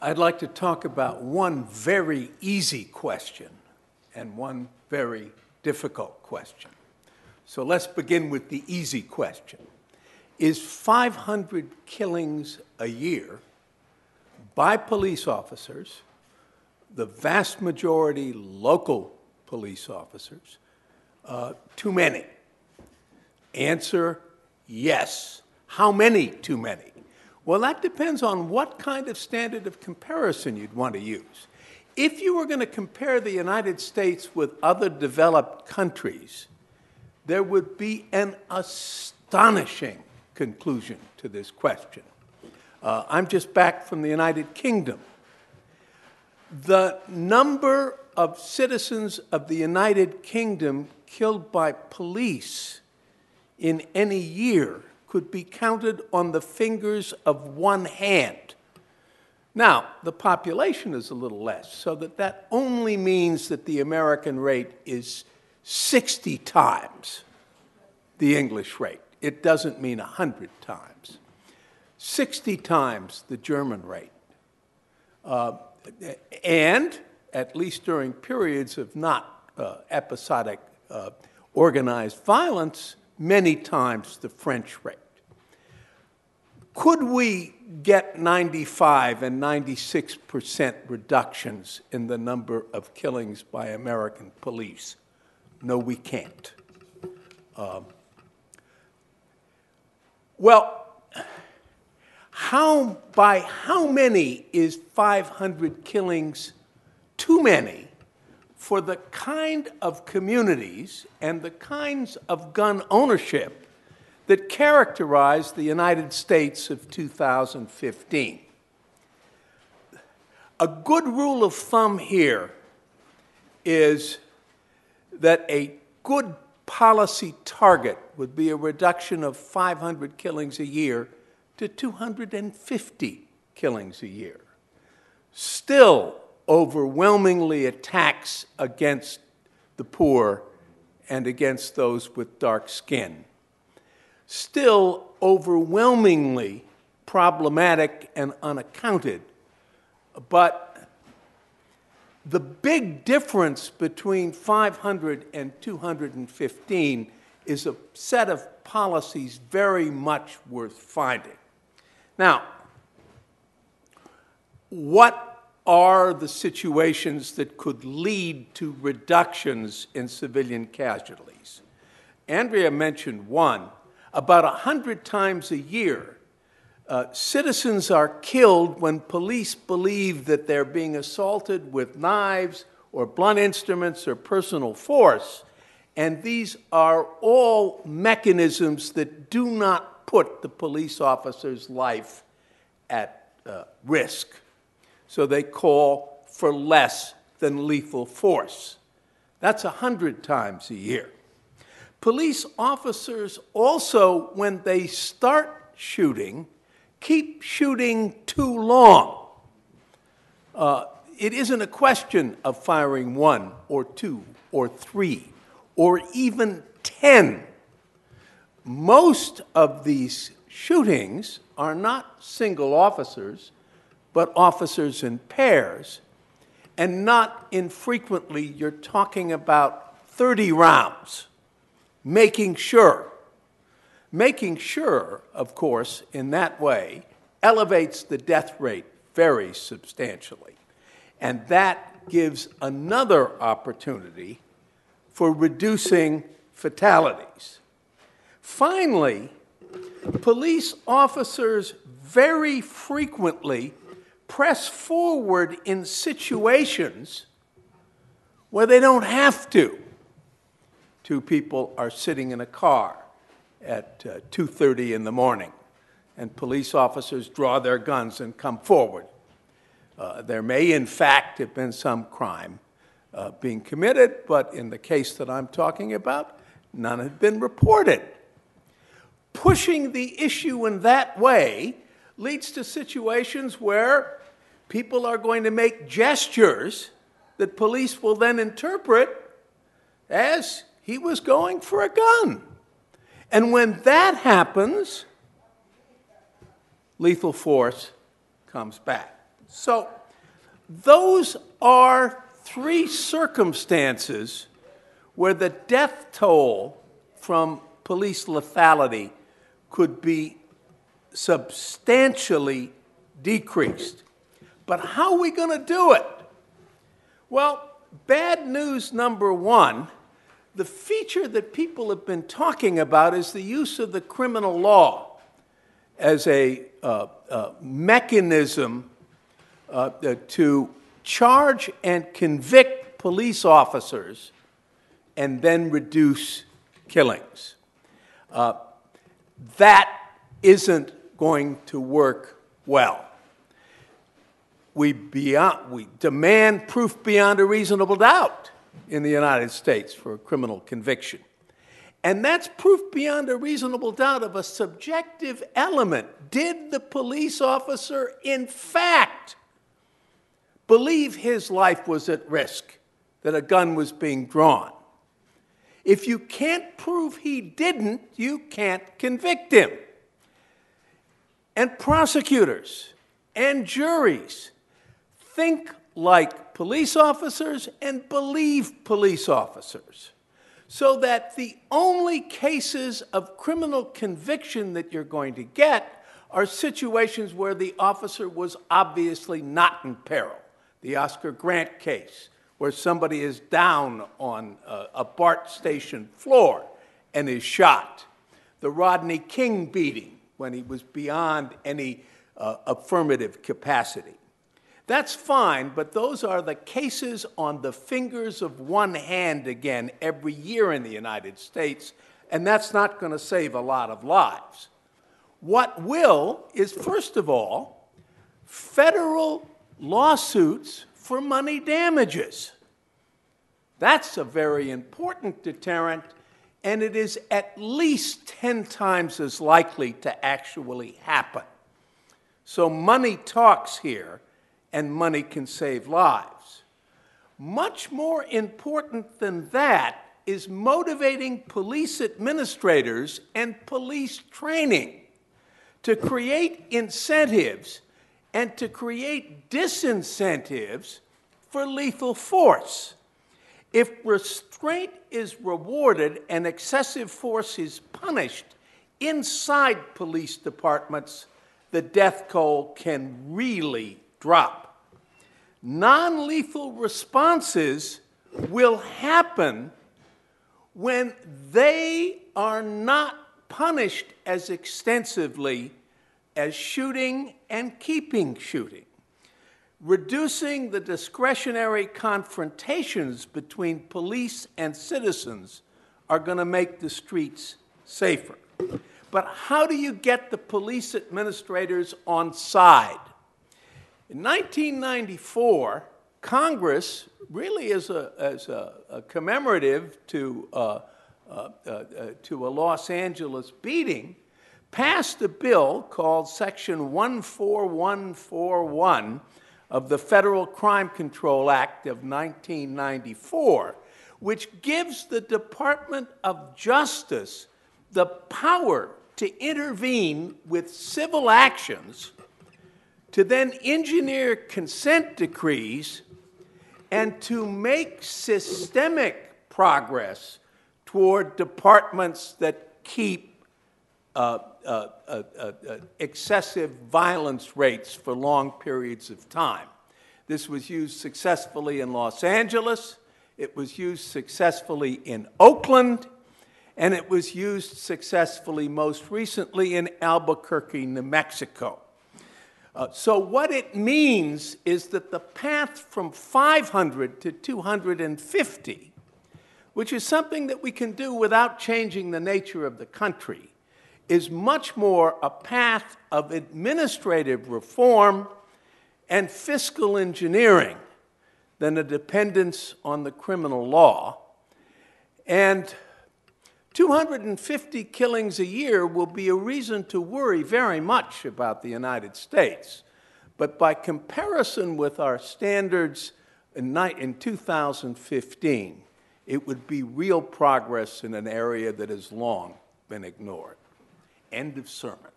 I'd like to talk about one very easy question and one very difficult question. So let's begin with the easy question. Is 500 killings a year by police officers, the vast majority local police officers, uh, too many? Answer yes. How many too many? Well, that depends on what kind of standard of comparison you'd want to use. If you were going to compare the United States with other developed countries, there would be an astonishing conclusion to this question. Uh, I'm just back from the United Kingdom. The number of citizens of the United Kingdom killed by police in any year could be counted on the fingers of one hand. Now, the population is a little less, so that that only means that the American rate is 60 times the English rate. It doesn't mean 100 times. 60 times the German rate. Uh, and, at least during periods of not uh, episodic uh, organized violence, many times the French rate. Could we get 95 and 96 percent reductions in the number of killings by American police? No, we can't. Um, well, how, by how many is 500 killings too many for the kind of communities and the kinds of gun ownership that characterized the United States of 2015. A good rule of thumb here is that a good policy target would be a reduction of 500 killings a year to 250 killings a year. Still, overwhelmingly attacks against the poor and against those with dark skin still overwhelmingly problematic and unaccounted. But the big difference between 500 and 215 is a set of policies very much worth finding. Now, what are the situations that could lead to reductions in civilian casualties? Andrea mentioned one, about 100 times a year, uh, citizens are killed when police believe that they're being assaulted with knives or blunt instruments or personal force. And these are all mechanisms that do not put the police officer's life at uh, risk. So they call for less than lethal force. That's 100 times a year. Police officers also, when they start shooting, keep shooting too long. Uh, it isn't a question of firing one or two or three or even ten. Most of these shootings are not single officers, but officers in pairs. And not infrequently, you're talking about 30 rounds making sure. Making sure, of course, in that way, elevates the death rate very substantially. And that gives another opportunity for reducing fatalities. Finally, police officers very frequently press forward in situations where they don't have to two people are sitting in a car at uh, 2.30 in the morning and police officers draw their guns and come forward. Uh, there may in fact have been some crime uh, being committed but in the case that i'm talking about none have been reported. Pushing the issue in that way leads to situations where people are going to make gestures that police will then interpret as he was going for a gun. And when that happens, lethal force comes back. So, those are three circumstances where the death toll from police lethality could be substantially decreased. But how are we going to do it? Well, bad news number one the feature that people have been talking about is the use of the criminal law as a uh, uh, mechanism uh, to charge and convict police officers and then reduce killings. Uh, that isn't going to work well. We, beyond, we demand proof beyond a reasonable doubt in the United States for a criminal conviction. And that's proof beyond a reasonable doubt of a subjective element. Did the police officer, in fact, believe his life was at risk, that a gun was being drawn? If you can't prove he didn't, you can't convict him. And prosecutors and juries think like police officers and believe police officers. So that the only cases of criminal conviction that you're going to get are situations where the officer was obviously not in peril. The Oscar Grant case, where somebody is down on a, a BART station floor and is shot. The Rodney King beating, when he was beyond any uh, affirmative capacity. That's fine, but those are the cases on the fingers of one hand again every year in the United States, and that's not going to save a lot of lives. What will is, first of all, federal lawsuits for money damages. That's a very important deterrent, and it is at least 10 times as likely to actually happen. So money talks here and money can save lives. Much more important than that is motivating police administrators and police training to create incentives and to create disincentives for lethal force. If restraint is rewarded and excessive force is punished inside police departments, the death toll can really drop non lethal responses will happen when they are not punished as extensively as shooting and keeping shooting. Reducing the discretionary confrontations between police and citizens are going to make the streets safer. But how do you get the police administrators on side? In 1994, Congress, really as a, as a, a commemorative to, uh, uh, uh, uh, to a Los Angeles beating, passed a bill called Section 14141 of the Federal Crime Control Act of 1994, which gives the Department of Justice the power to intervene with civil actions to then engineer consent decrees and to make systemic progress toward departments that keep uh, uh, uh, uh, excessive violence rates for long periods of time. This was used successfully in Los Angeles, it was used successfully in Oakland, and it was used successfully most recently in Albuquerque, New Mexico. Uh, so, what it means is that the path from 500 to 250, which is something that we can do without changing the nature of the country, is much more a path of administrative reform and fiscal engineering than a dependence on the criminal law. And 250 killings a year will be a reason to worry very much about the United States. But by comparison with our standards in, in 2015, it would be real progress in an area that has long been ignored. End of sermon.